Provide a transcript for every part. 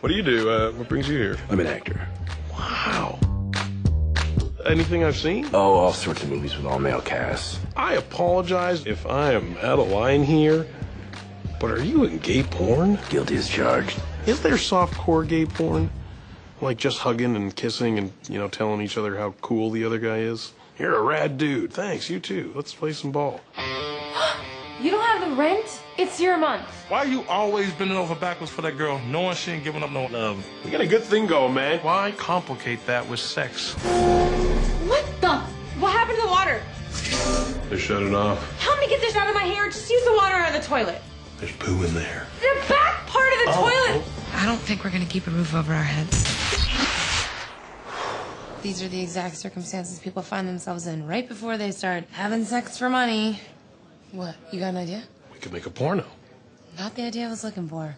What do you do? Uh, what brings you here? I'm an actor. Wow. Anything I've seen? Oh, all sorts of movies with all male casts. I apologize if I am out of line here, but are you in gay porn? Guilty as charged. Is there softcore gay porn? Like just hugging and kissing and, you know, telling each other how cool the other guy is? You're a rad dude. Thanks, you too. Let's play some ball. You don't have the rent? It's your month. Why are you always bending over backwards for that girl, knowing she ain't giving up no love? We got a good thing going, man. Why complicate that with sex? What the? What happened to the water? They shut it off. Help me get this out of my hair. Just use the water out of the toilet. There's poo in there. The back part of the oh. toilet. I don't think we're gonna keep a roof over our heads. These are the exact circumstances people find themselves in right before they start having sex for money. What? You got an idea? We could make a porno. Not the idea I was looking for.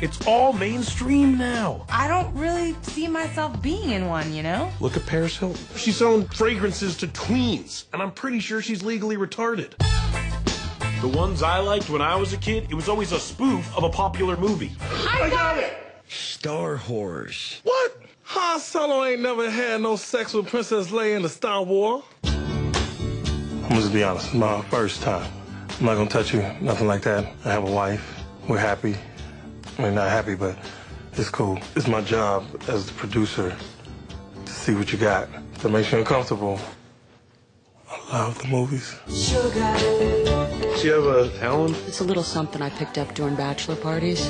It's all mainstream now. I don't really see myself being in one, you know? Look at Paris Hilton. She's selling fragrances to tweens, and I'm pretty sure she's legally retarded. The ones I liked when I was a kid, it was always a spoof of a popular movie. I got it. Star Wars. What? Han Solo ain't never had no sex with Princess Leia in the Star Wars. I'm gonna just be honest, it's my first time. I'm not gonna touch you, nothing like that. I have a wife. We're happy. I mean, not happy, but it's cool. It's my job as the producer to see what you got. If it makes you uncomfortable, I love the movies. Do you have a Alan? It's a little something I picked up during bachelor parties.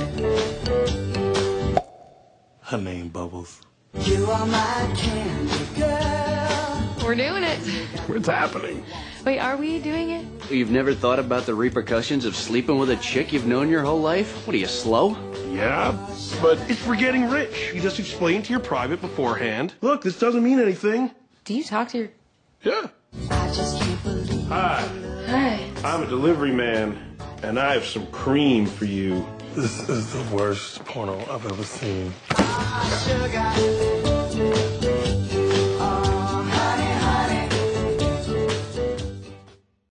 Her name Bubbles. We're doing it. What's happening? Wait, are we doing it? You've never thought about the repercussions of sleeping with a chick you've known your whole life? What are you, slow? Yeah, but it's for getting rich. You just explain to your private beforehand. Look, this doesn't mean anything. Do you talk to your. Yeah. I just keep looking. Hi, Hi. I'm a delivery man, and I have some cream for you. This is the worst porno I've ever seen.